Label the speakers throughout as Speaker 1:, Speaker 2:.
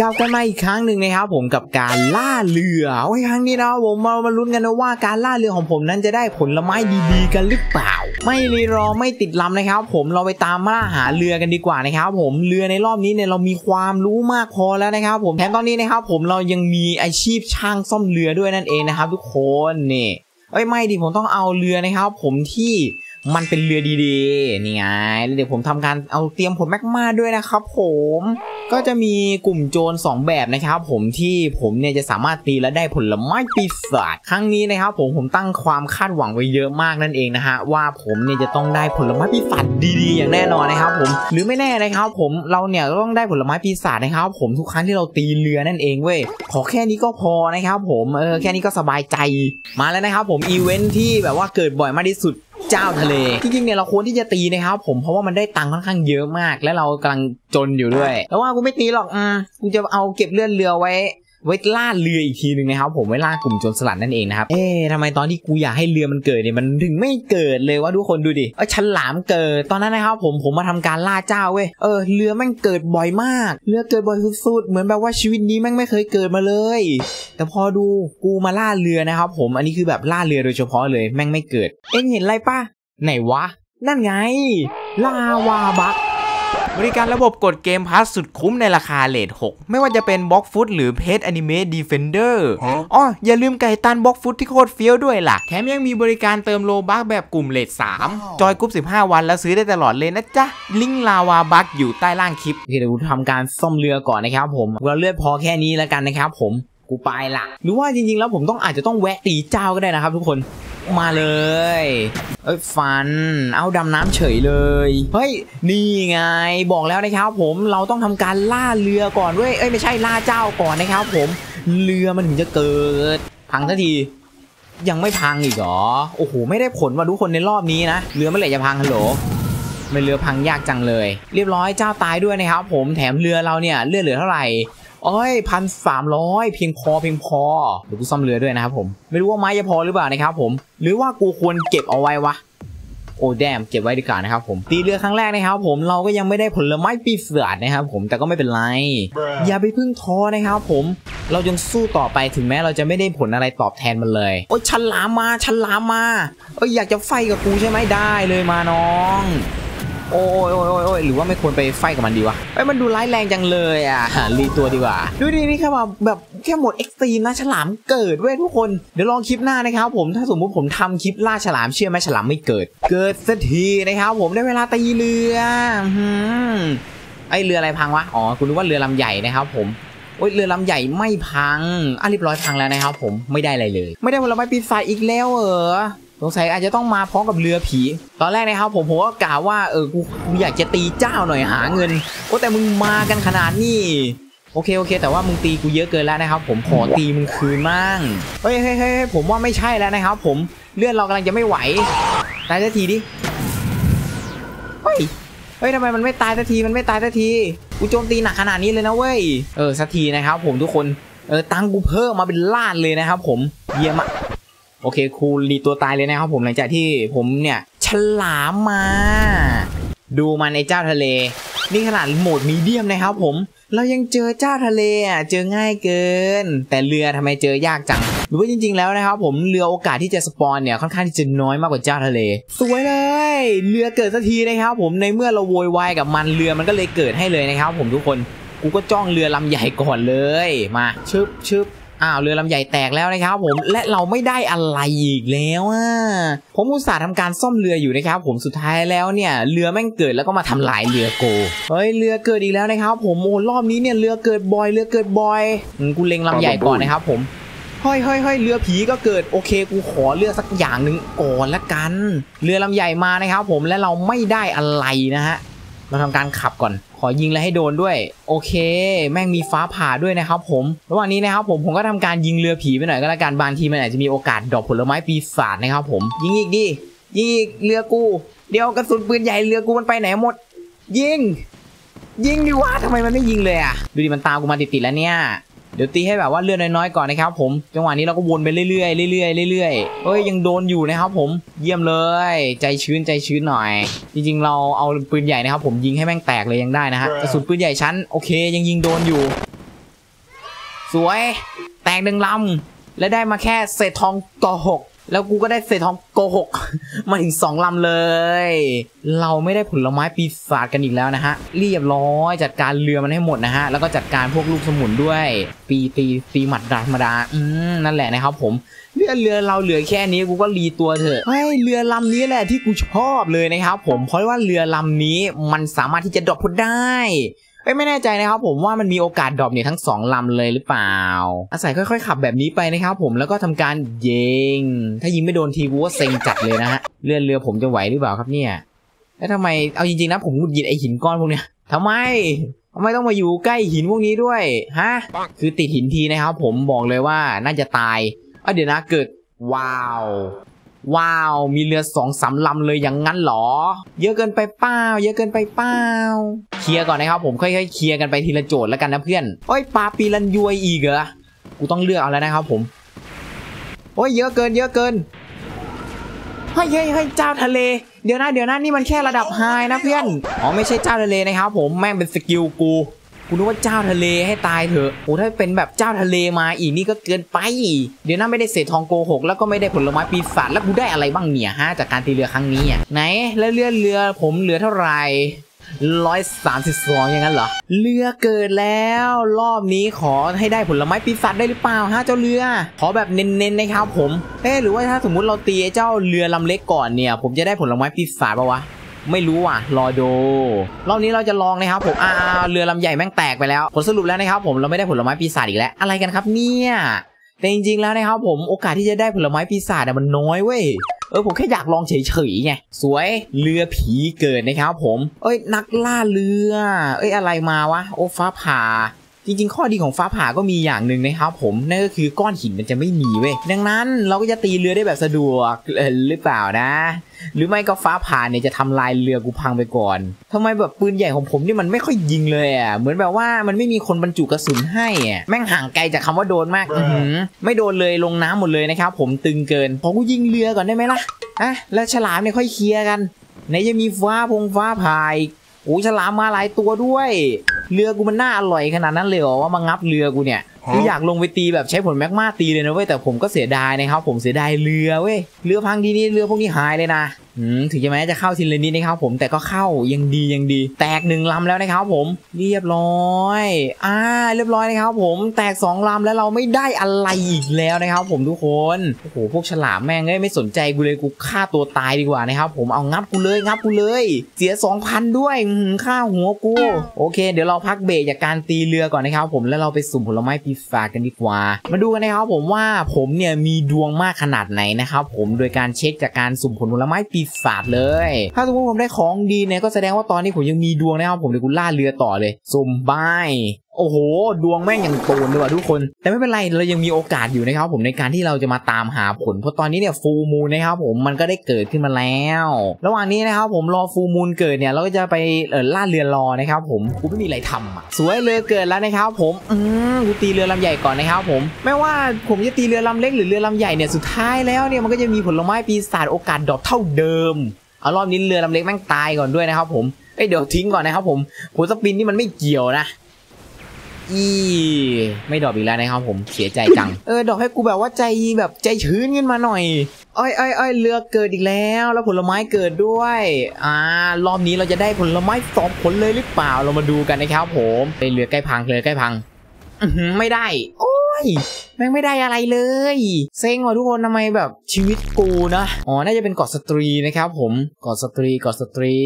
Speaker 1: กลับกันมาอีกครั้งหนึ่งนะครับผมกับการล่าเรือโอ้ครั้งนี้นะครับผมมามาลุ้นกันนะว่าการล่าเรือของผมนั้นจะได้ผลไม้ดีๆ กันหรือเปล่า ไม่รีรอไม่ติดลำนะครับ ผมเราไปตามล่าหาเรือกันดีกว่านะครับ ผมเรือในรอบนี้เนี่ยเรามีความรู้มากพอแล้วนะครับ ผมแถมตอนนี้นะครับ ผมเรายังมีอาชีพช่างซ่อมเรือด้วยนั่นเองนะครับ ทุกคนนี่เอ้ยไม่ดิผมต้องเอาเรือนะครับ ผมที่ มันเป็นเรือดีๆนี่ไงเดี๋ยวผมทำการเอาเตรียมผลแมกมาด้วยนะครับผมก็จะมีกลุ่มโจร2 แบบนะครับ ผมที่ผมเนี่ยจะสามารถตีและได้ผลไม้ปีศาจครั้งนี้นะครับ ผมผมตั้งความคาดหวังไว้เยอะมากนั่นเองนะฮะว่าผมเนี่ยจะต้องได้ผลไม้ปีศาจดีๆ อย่างแน่นอนนะครับ ผมหรือไม่แน่นะครับ ผมเราเนี่ยต้องได้ผลไม้ปีศาจนะครับ ผมทุกครั้งที่เราตีเรือนั่นเองเว้ยขอแค่นี้ก็พอนะครับ ผมเออแค่นี้ก็สบายใจมาแล้วนะครับ ผมอีเวนท์ที่แบบว่าเกิดบ่อยมากที่สุด เจ้าทะเล จริงๆเนี่ยเราควรที่จะตีนะครับผมเพราะว่ามันได้ตังค์ค่อนข้างเยอะมาก และเรากำลังจนอยู่ด้วยแต่ว่ากูไม่ตีหรอกอืมกูจะเอาเก็บเลื่อนเรือไว้ ไว้ล่าเรืออีกทีหนึ่งนะครับ ผมไว้ล่ากลุ่มโจรสลัดนั่นเองนะครับ เอ๊ะทำไมตอนที่กูอยากให้เรือมันเกิดเนี่ยมันถึงไม่เกิดเลยว่าทุกคนดูดิเออฉลามเกิดตอนนั้นนะครับ ผมผมมาทำการล่าเจ้าเว้ยเออเรือแม่งเกิดบ่อยมาก เรือเกิดบ่อยสุดๆเหมือนแบบว่าชีวิตนี้แม่งไม่เคยเกิดมาเลย แต่พอดูกูมาล่าเรือนะครับ ผมอันนี้คือแบบล่าเรือโดยเฉพาะเลยแม่งไม่เกิด เอ็งเห็นอะไรปะไหนวะ นั่นไง LavaBux บ
Speaker 2: ริการระบบกด Game Pass สุดคุ้มในราคา rate 6 ไม่ว่าจะเป็น Blox Fruit หรือเพ็ต Anime Defenders อ๋ออย่าลืมไก่ตัน Blox Fruit ที่โคตรเฟี้ยวด้วยล่ะ แถมยังมีบริการเติม Robux แบบกลุ่ม rate 3 join group 15 วันแล้วซื้อได้ตลอดเลยนะจ๊ะ ลิงก์ LavaBux อยู่ใต้ล่างคลิป
Speaker 1: โอเคเดี๋ยวกูทำการซ่อมเรือก่อนนะครับผมเราเลือดพอแค่นี้แล้วกันนะครับผมกูไปละหรือว่าจริงๆแล้วผมต้องอาจจะต้องแวะตีเจ้าก็ได้นะครับทุกคน มาเลย เอ้ยฟัน เอาดำน้ำเฉยเลย เฮ้ย นี่ไง บอกแล้วนะครับผมเราต้องทำการล่าเรือก่อนเว้ยเอ้ยไม่ใช่ล่าเจ้าก่อนนะครับผม เรือมันถึงจะเกิด พังทันที ยังไม่พังอีกเหรอ โอ้โห ไม่ได้ผลว่าทุกคนในรอบนี้นะ เรือเมื่อไหร่จะพังฮัลโหลไม่เรือพังยากจังเลย เรียบร้อยเจ้าตายด้วยนะครับผมแถมเรือเราเนี่ยเลือดเหลือเท่าไหร่ โอ้ยพันสามร้อยเพียงพอเพียงพอเดี๋ยวกูซ่อมเรือด้วยนะครับผม ไม่รู้ว่าไม้จะพอหรือเปล่านะครับผม หรือว่ากูควรเก็บเอาไว้วะโอ้แดมเก็บไว้ดีกว่านะครับผม ตีเรือครั้งแรกนะครับผมเราก็ยังไม่ได้ผลไม้ปีศาจนะครับผมแต่ก็ไม่เป็นไร อย่าไปพึ่งท้อนะครับผมเรายังสู้ต่อไปถึงแม้เราจะไม่ได้ผลอะไรตอบแทนมันเลย โอ้ยฉลามมาฉลามมาเอ้ยอยากจะไฟกับกูใช่ไหมได้เลยมาน้อง โอ้ยโอ้ยโอ้ยโอ้ยหรือว่าไม่ควรไป fight กับมันดีวะไอ้ยมันดูร้ายแรงจังเลยอะหารีตัวดีกว่า ดูดินี่แค่แบบแบบแค่โหมด extreme นะฉลามเกิดเว้ยทุกคน เดี๋ยวลองคลิปหน้านะครับผมถ้าสมมุติผมทำคลิปล่าฉลามเชื่อไหมฉลามไม่เกิด เกิดสักทีนะครับผมได้เวลาตีเรือหืมไอเรืออะไรพังวะอ๋อคุณรู้ว่าเรือลำใหญ่นะครับผมโอ้ยเรือลำใหญ่ไม่พังอะเรียบร้อยพังแล้วนะครับผมไม่ได้อะไรเลย ไม่ได้ผลไม้ปีศาจอีกแล้วเหรอ สงสัยอาจจะต้องมาพร้อมกับเรือผี ตอนแรกนะครับผมผมก็กล่าวว่าเออกูอยากจะตีเจ้าหน่อยหาเงินโอ้แต่มึงมากันขนาดนี้โอเคโอเค แต่ว่ามึงตีกูเยอะเกินแล้วนะครับ ผมขอตีมึงคืนมั่งเฮ้ยเฮ้ยเฮ้ยผมว่าไม่ใช่แล้วนะครับ ผมเลื่อนเรากำลังจะไม่ไหวตายสักทีดิเฮ้ยเฮ้ยทำไมมันไม่ตายสักทีมันไม่ตายสักทีกูโจมตีหนักขนาดนี้เลยนะเว้ยเออสักทีนะครับ ผมทุกคนเออตังกูเพิ่มมาเป็นล้านเลยนะครับ ผมเยี่ยมอะ โอเคครูรีตัวตายเลยนะครับผมหลังจากที่ผมเนี่ยฉลามมา ดูมันในเจ้าทะเล นี่ขนาดโหมดมีเดียมนะครับผมเรายังเจอเจ้าทะเลอะเจอง่ายเกิน แต่เรือทำไมเจอยากจังหรือว่าจริง ๆ แล้วนะครับผมเรือโอกาสที่จะสปอนเนี่ยค่อนข้างที่จะน้อยมากกว่าเจ้าทะเล สวยเลย เรือเกิดสักทีนะครับผมในเมื่อเราโวยวายกับมันเรือมันก็เลยเกิดให้เลยนะครับผมทุกคนกูก็จ้องเรือลำใหญ่ก่อนเลยมาชึบชึบ อ้าวเรือลำใหญ่แตกแล้วนะครับผมและเราไม่ได้อะไรอีกแล้วอะผมอุตส่าห์ทำการซ่อมเรืออยู่นะครับ ผมสุดท้ายแล้วเนี่ยเรือแม่งเกิดแล้วก็มาทำลายเรือโกเฮ้ยเรือเกิดอีกแล้วนะครับ ผมโอ้รอบนี้เนี่ยเรือเกิดบ่อยเรือเกิดบ่อยกูเล็งลำใหญ่ก่อนนะครับ ผมเฮ้ยเฮ้ยเฮ้ยเรือผีก็เกิดโอเคกูขอเรือสักอย่างหนึ่งก่อนละกัน เรือลำใหญ่มานะครับ ผมและเราไม่ได้อะไรนะฮะเราทำการขับก่อน อยิงแล้วให้โดนด้วย โอเค แม่งมีฟ้าผ่าด้วยนะครับผมระหว่างนี้นะครับผมผมก็ทำการยิงเรือผีไปหน่อยก็แล้วกันบางทีมันอาจจะมีโอกาสดอกผลไม้ปีศาจนะครับผมยิงอีกดิยิงอีกเรือกู เดี๋ยวกระสุนปืนใหญ่เรือกูมันไปไหนหมด ยิง ยิงดิวะทำไมมันไม่ยิงเลยอะดูดิมันตามกูมาติดๆแล้วเนี่ย เดี๋ยวตีให้แบบว่าเลือดน้อยๆก่อนนะครับผมจังหวะนี้เราก็วนไปเรื่อยๆเรื่อยๆเรื่อยๆเอ้ยยังโดนอยู่นะครับผมเยี่ยมเลย ใจชื้นใจชื้นหน่อย จริงๆ เราเอาปืนใหญ่นะครับ ผมยิงให้แม่งแตกเลยยังได้นะฮะกระสุนปืนใหญ่ชั้นโอเค ยังยิงโดนอยู่ สวย แตกหนึ่งลำและได้มาแค่เศษทองกหก แล้วกูก็ได้เศษทองโกหกมาถึงสองลำเลย เราไม่ได้ผลไม้ปีศาจกันอีกแล้วนะฮะ เรียบร้อยจัดการเรือมันให้หมดนะฮะ แล้วก็จัดการพวกลูกสมุนด้วย ปีตีตีหมัดธรรมดา อืมนั่นแหละนะครับผมเรือเรือเราเหลือแค่นี้กูก็รีตัวเถอะเฮ้ยเรือลำนี้แหละที่กูชอบเลยนะครับผมเพราะว่าเรือลำนี้มันสามารถที่จะดรอปพุดได้ ไม่แน่ใจนะครับผมว่ามันมีโอกาสดรอปเนี่ยทั้งสองลำเลยหรือเปล่า อาศัยค่อยๆ ขับแบบนี้ไปนะครับผมแล้วก็ทำการยิง ถ้ายิงไม่โดนทีกูว่าเซ็งจัดเลยนะฮะเรื่อเรือผมจะไหวหรือเปล่าครับเนี่ย แล้วทำไมเอาจริงๆนะผมหงุดหงิดไอหินก้อนพวกเนี้ยทำไมทำไมต้องมาอยู่ใกล้หินพวกนี้ด้วยฮะคือติดหินทีนะครับผมบอกเลยว่าน่าจะตายเอ้ยเดี๋ยวนะเกิดว้าว ว้าว มีเรือสองสามลำเลยอย่างนั้นเหรอ เยอะเกินไปเปล่าเยอะเกินไปเปล่าเคลียร์ก่อนนะครับผมค่อยๆเคลียร์กันไปทีละโจทย์แล้วกันนะเพื่อนโอ้ยปลาปีรันยวยอีกเหรอกูต้องเลือกเอาแล้วนะครับผมโอ้ยเยอะเกินเยอะเกินเฮ้ยเฮ้ยเฮ้ยเจ้าทะเล เดี๋ยวนะเดี๋ยวนะนี่มันแค่ระดับไฮนะเพื่อน อ๋อไม่ใช่เจ้าทะเลนะครับผมแม่งเป็นสกิลกู กูนึกว่าเจ้าทะเลให้ตายเถอะโอ้ถ้าเป็นแบบเจ้าทะเลมาอีกนี่ก็เกินไป เดี๋ยวน่าไม่ได้เศษทองโกหกแล้วก็ไม่ได้ผลไม้ปีศาจแล้วกูได้อะไรบ้างเนี่ยฮะจากการตีเรือครั้งนี้อะไหนแล้วเรือเรือผมเหลือเท่าไหร่ร้อยสามสิบสองอย่างนั้นเหรอ เรือเกิดแล้ว รอบนี้ขอให้ได้ผลไม้ปีศาจได้หรือเปล่าฮะเจ้าเรือ ขอแบบเน้นๆนะครับผม เอ๊หรือว่าถ้าสมมุติเราตีเจ้าเรือลำเล็กก่อนเนี่ย ผมจะได้ผลไม้ปีศาจปะวะ ไม่รู้อะ รอดูรอบนี้เราจะลองนะครับผมอ่าเรือลำใหญ่แม่งแตกไปแล้ว ผลสรุปแล้วนะครับผมเราไม่ได้ผลไม้ปีศาจอีกแล้ว อะไรกันครับเนี่ยแต่จริงๆ แล้วนะครับผมโอกาสที่จะได้ผลไม้ปีศาจมันน้อยเว้ยเออผมแค่อยากลองเฉยๆไงสวยเรือผีเกิดนะครับผม เอ้ยนักล่าเรือ เอ้ยอะไรมาวะโอ้ฟ้าผ่า จริงๆ ข้อดีของฟ้าผ่าก็มีอย่างหนึ่งนะครับผมนั่นก็คือก้อนหินมันจะไม่มีเว้ยดังนั้นเราก็จะตีเรือได้แบบสะดวกเอ่อหรือเปล่านะ หรือไม่ก็ฟ้าผ่าเนี่ยจะทำลายเรือกูพังไปก่อนทำไมแบบปืนใหญ่ของผมนี่มันไม่ค่อยยิงเลยอะเหมือนแบบว่ามันไม่มีคนบรรจุกระสุนให้อะแม่งห่างไกลจากคำว่าโดนมากอือหือไม่โดนเลยลงน้ำหมดเลยนะครับผมตึงเกินขอกูยิงเรือก่อนได้ไหมล่ะอะแล้วฉลามเนี่ยค่อยเคลียร์กันไหนจะมีฟ้าพงฟ้าผ่ายโอ้ยฉลามมาหลายตัวด้วย เรือกูมันน่าอร่อยขนาดนั้นเลยเหรอว่ามางับเรือกูเนี่ย กูอยากลงไปตีแบบใช้ผลแมกมาตีเลยนะเว้ยแต่ผมก็เสียดายนะครับ ผมเสียดายเรือเว้ยเรือพังทีนี้เรือพวกนี้หายเลยนะอืมถึงจะแม้จะเข้าทีละนิดนะครับผมแต่ก็เข้ายังดียังดี แตกหนึ่งลำแล้วนะครับผม เรียบร้อยอ่าเรียบร้อยนะครับผมแตกสองลำแล้วเราไม่ได้อะไรอีกแล้วนะครับ ผมทุกคนโอ้โหพวกฉลามแม่งเอ้ยไม่สนใจกูเลยกูฆ่าตัวตายดีกว่านะครับ ผมเอางับกูเลยงับกูเลย เสีย2,000ด้วยอื้อหือค่าหัวกูโอเค เดี๋ยวเราพักเบรกจากการตีเรือก่อนนะครับ ผมแล้วเราไปสุ่มผลไม้ปีฝากกันดีกว่า มาดูกันนะครับผมว่าผมเนี่ยมีดวงมากขนาดไหนนะครับผมโดยการเช็คจากการสุ่มผลไม้ปีศาจเลย ถ้าสมมติผมได้ของดีเนี่ยก็แสดงว่าตอนนี้ผมยังมีดวงนะครับผมเดี๋ยวกูล่าเรือต่อเลยสุ่มบาย โอ้โห ดวงแม่งยังโตนเลยว่ะทุกคน แต่ไม่เป็นไร เรายังมีโอกาสอยู่นะครับผมในการที่เราจะมาตามหาผล เพราะตอนนี้เนี่ยฟูมูลนะครับผมมันก็ได้เกิดขึ้นมาแล้ว ระหว่างนี้นะครับผมรอฟูมูลเกิดเนี่ยเราก็จะไปเออล่าเรือรอนะครับผมกูไม่มีอะไรทำอะสวยเรือเกิดแล้วนะครับผมอืมกูตีเรือลำใหญ่ก่อนนะครับผมไม่ว่าผมจะตีเรือลำเล็กหรือเรือลำใหญ่เนี่ยสุดท้ายแล้วเนี่ยมันก็จะมีผลไม้ปีศาจโอกาส drop เท่าเดิมเอารอบนี้เรือลำเล็กแม่งตายก่อนด้วยนะครับผมเอ้ยเดี๋ยวทิ้งก่อนนะครับผมผล Spin นี่มันไม่เกี่ยวนะ อีไม่ drop อีกแล้วนะครับผมเสียใจจัง เออดอกให้กูแบบว่าใจแบบใจชื้นขึ้นมาหน่อยอ้อยอ้อยอ้อยเรือเกิดอีกแล้ว แล้วผลไม้เกิดด้วยอ่ารอบนี้เราจะได้ผลไม้สองผลเลยหรือเปล่าเรามาดูกันนะครับผมไปเรือใกล้พังเรือใกล้พังอืไม่ได้ โอ้ยแม่งไม่ได้อะไรเลย เซ็งว่ะทุกคนทำไมแบบชีวิตกูนะ อ๋อ น่าจะเป็นเกาะสตรีนะครับผมเกาะสตรีเกาะสตรี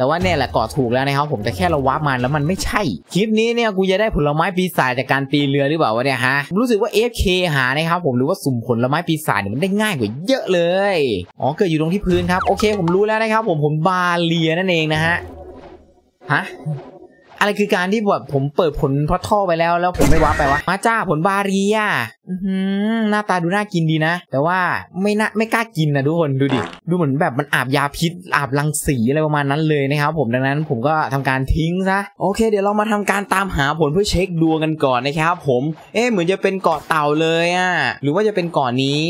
Speaker 1: แต่ว่าเนี่ยแหละเกาะถูกแล้วนะครับผมแต่แค่เรา warp มาแล้วมันไม่ใช่ คลิปนี้เนี่ยกูจะได้ผลไม้ปีศาจจากการตีเรือหรือเปล่าวะเนี่ยฮะรู้สึกว่า FK หานะครับผมหรือว่าสุ่มผลไม้ปีศาจเนี่ยมันได้ง่ายกว่าเยอะเลยอ๋อเกิดอยู่ตรงที่พื้นครับโอเค ผมรู้แล้วนะครับผมผล Barrier นั่นเองนะฮะฮะ อะไรคือการที่แบบผมเปิดผลพอท่อไปแล้ว แล้วผมไม่วาไปวะมาจ้าผลบาเรียอื้อหือหน้าตาดูน่ากินดีนะ แต่ว่าไม่น่าไม่กล้ากินนะทุกคนดูดิ ดูเหมือนแบบมันอาบยาพิษ อาบรังสีอะไรประมาณนั้นเลยนะครับผมดังนั้นผมก็ทำการทิ้งซะโอเค เดี๋ยวเรามาทำการตามหาผลเพื่อเช็คดวงกันก่อนนะครับผม เอ๊ะเหมือนจะเป็นเกาะเต่าเลยอะหรือว่าจะเป็นเกาะนี้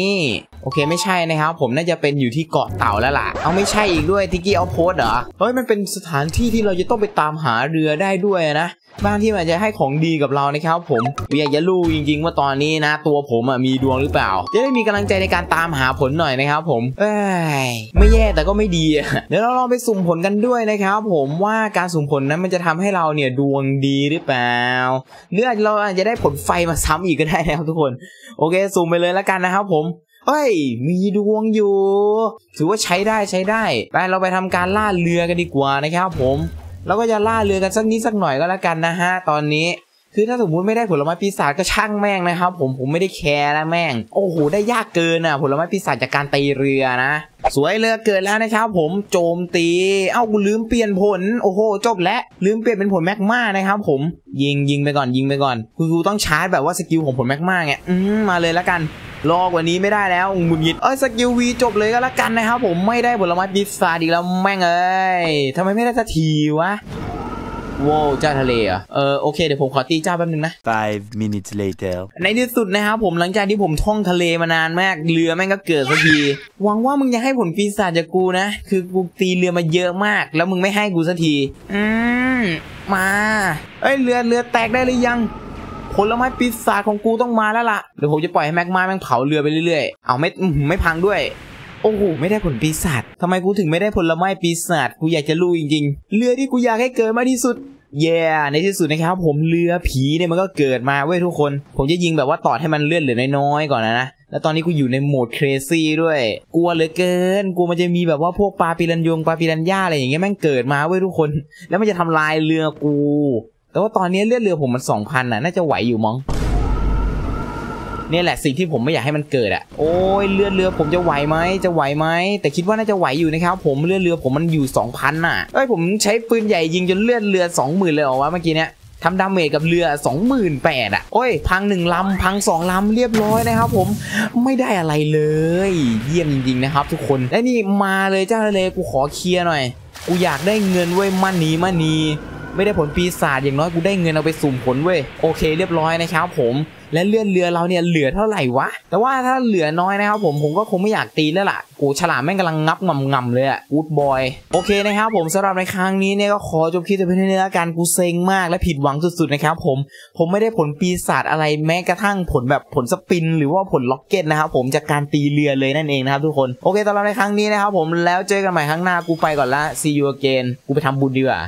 Speaker 1: โอเคไม่ใช่นะครับผมน่าจะเป็นอยู่ที่เกาะเต่าแล้วล่ะ เอาไม่ใช่อีกด้วยทิกกี้เอาโพสเหรอเฮ้ยมันเป็นสถานที่ที่เราจะต้องไปตามหาเรือได้ด้วยนะบางที่มันจะให้ของดีกับเรานะครับผมอยากจะรู้จริง ๆ ว่าตอนนี้นะ ตัวผมอะมีดวงหรือเปล่า จะได้มีกำลังใจในการตามหาผลหน่อยนะครับผมเอ้ยไม่แย่แต่ก็ไม่ดีเดี๋ยวเราลองไปสุ่มผลกันด้วยนะครับ ผมว่าการสุ่มผลนั้นมันจะทำให้เราเนี่ยดวงดีหรือเปล่าหรือเราอาจจะได้ผลไฟมาซ้ำอีกก็ได้นะครับทุกคน โอเค สุ่มไปเลยแล้วกันนะครับผม เฮ้ย มีดวงอยู่ ถือว่าใช้ได้ใช้ได้ ไปเราไปทำการล่าเรือกันดีกว่านะครับผมเราก็จะล่าเรือกันสักนิดสักหน่อยก็แล้วกันนะฮะตอนนี้คือถ้าสมมติไม่ได้ผลไม้ปีศาจก็ช่างแม่งนะครับผมผมไม่ได้แคร์แล้วแม่ง โอ้โหได้ยากเกินอะ ผลไม้ปีศาจจากการตีเรือนะ สวยเรือเกิดแล้วนะครับผมโจมตี เอ้ากูลืมเปลี่ยนผลโอ้โหจบแล้วลืมเปลี่ยนเป็นผลแมกมานะครับผมยิงยิงไปก่อนยิงไปก่อนคือกูต้องชาร์จแบบว่า skill ของผลแมกมาไงอืมมาเลยแล้วกัน รอกว่านี้ไม่ได้แล้วหงุดหงิดเอ้ย skill V จบเลยก็แล้วกันนะครับผมไม่ได้ผลไม้ปีศาจอีกแล้วแม่งเอ้ยทำไมไม่ได้สักทีวะโว้วเจ้าทะเลเหรอะเออโอเคเดี๋ยวผมขอตีเจ้าแป๊บนึงนะ
Speaker 3: Five minutes later.
Speaker 1: ในที่สุดนะครับผมหลังจากที่ผมท่องทะเลมานานมากเรือแม่งก็เกิดสักทีหวังว่ามึงจะให้ผลปีศาจจากกูนะ คือกูตีเรือมาเยอะมาก แล้วมึงไม่ให้กูสักที อืมมาเอ้ยเรือเรือแตกได้หรือยัง ผลไม้ปีศาจของกูต้องมาแล้วล่ะเดี๋ยวผมจะปล่อยให้แม็กมาแม่งเผาเรือไปเรื่อยๆ เอาไม่หือไม่พังด้วยโอ้โหไม่ได้ผลปีศาจทำไมกูถึงไม่ได้ผลไม้ปีศาจกูอยากจะรู้จริงๆ เรือที่กูอยากให้เกิดมากที่สุดเย่ในที่สุดนะครับผมเรือผีเนี่ยมันก็เกิดมาเว้ยทุกคน ผมจะยิงแบบว่าตอดให้มันเลื่อนเหลือน้อยๆก่อนนะนะแล้วตอนนี้กูอยู่ในโหมดเครซี่ด้วย กลัวเหลือเกิน กลัวมันจะมีแบบว่าพวกปลาปิรันยงปลาปิรันย่าอะไรอย่างเงี้ยแม่งเกิดมาเว้ยทุกคน แล้วมันจะทำลายเรือกู แต่ว่าตอนนี้เลือดเรือผมมันสองพันอะ น่าจะไหวอยู่มั้งเนี่ยแหละสิ่งที่ผมไม่อยากให้มันเกิดอะโอ้ยเลือดเรือผมจะไหวไหมจะไหวไหมแต่คิดว่าน่าจะไหวอยู่นะครับผมเลือดเรือผมมันอยู่2,000น่ะเอ้ยผมใช้ปืนใหญ่ยิงจนเลือดเรือ 20,000 เลยเหรอวะเมื่อกี้เนี้ยทำ damage กับเรือ 28,000อะ โอ้ย พังหนึ่งลำ พังสองลำ เรียบร้อยนะครับผม ไม่ได้อะไรเลย เยี่ยมจริงๆนะครับทุกคน และนี่มาเลยเจ้าทะเลกูขอเคลียร์หน่อย กูอยากได้เงินเว้ money money ไม่ได้ผลปีศาจอย่างน้อยกูได้เงินเอาไปสุ่มผลเว้ยโอเคเรียบร้อยนะครับผมและเลื่อนเรือเราเนี่ยเหลือเท่าไหร่วะ แต่ว่าถ้าเหลือน้อยนะครับผมผมก็คงไม่อยากตีแล้วล่ะ กูฉลามแม่งกำลังงับงำงำเลยอะกูดบอย โอเคนะครับผมสำหรับในครั้งนี้เนี่ยก็ขอจบคลิปแต่เพียงเท่านี้แล้วกันกูเซ็งมากและผิดหวังสุดๆนะครับผมผมไม่ได้ผลปีศาจอะไรแม้กระทั่งผลแบบผลสปิน หรือว่าผลล็อกเก็ตนะครับผมจากการตีเรือเลยนั่นเองนะครับทุกคนโอเคสำหรับในครั้งนี้นะครับผมแล้วเจอกันใหม่ครั้งหน้ากูไปก่อนละ see you again กูไปทำบุญดีกว่า